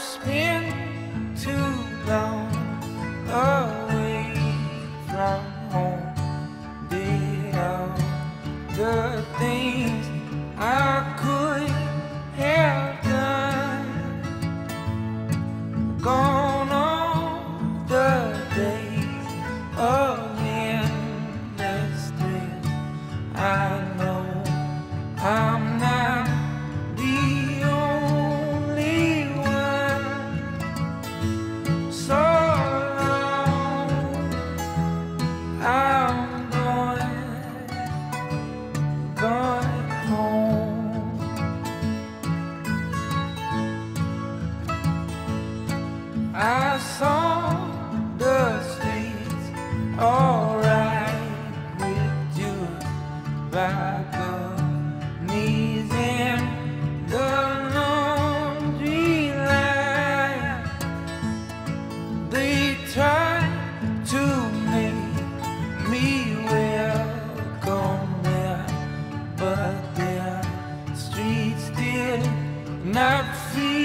I've spent too long away from home. Did all the things I The streets alright with you balconies and the laundry line. They to make me welcome there, but their streets did not feel